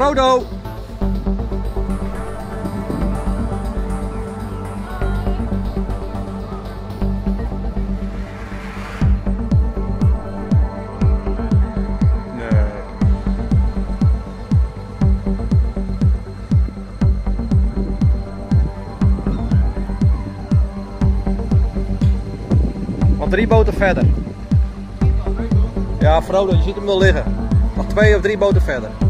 Frodo! Drie boten verder. Ja, Frodo, je ziet hem wel liggen. Nog twee of drie boten verder.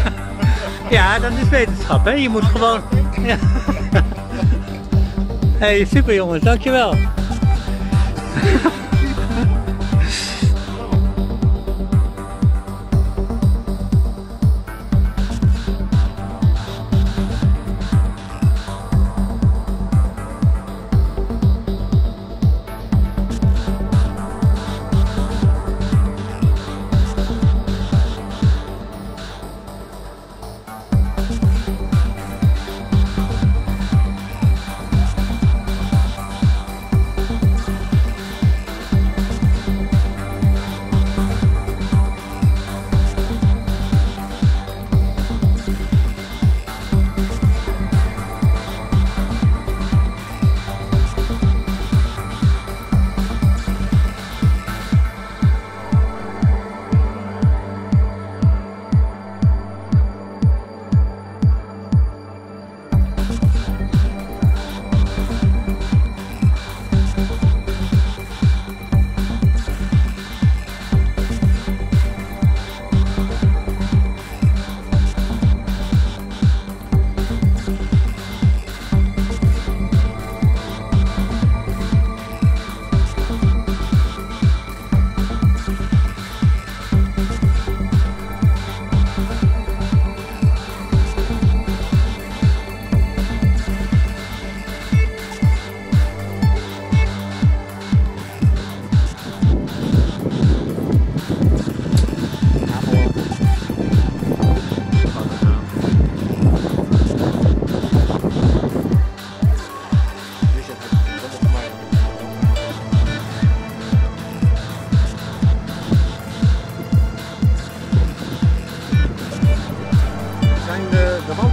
ja, dat is wetenschap, hè? Je moet gewoon. Hey, super jongens, dankjewel.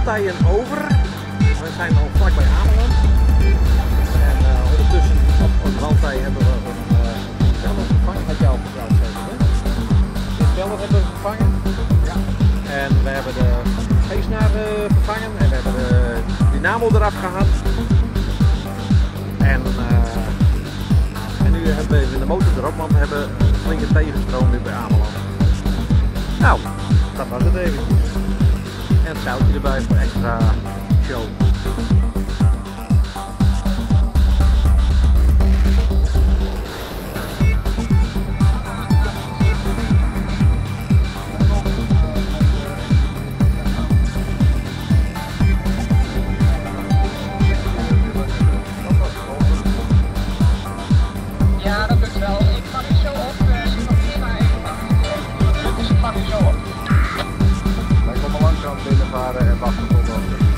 De, de over. We zijn al vlak bij Ameland. En eh, ondertussen op de wandtij hebben we een uh, beller vervangen. Had jij al verteld, zeker? hè? Dit beller hebben we vervangen. Ja. En we hebben de geesnaar eh, vervangen. En we hebben de dynamo eraf gehad. En, eh, en nu hebben we de motor erop, want we hebben een flinke tegenstroom nu bij Ameland. Nou, dat was het even. En het zoutje erbij voor extra show. Binnenvaren en wachten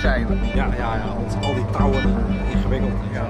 zeilen. Ja, ja, ja. Al die touwen, ingewikkeld. Ja,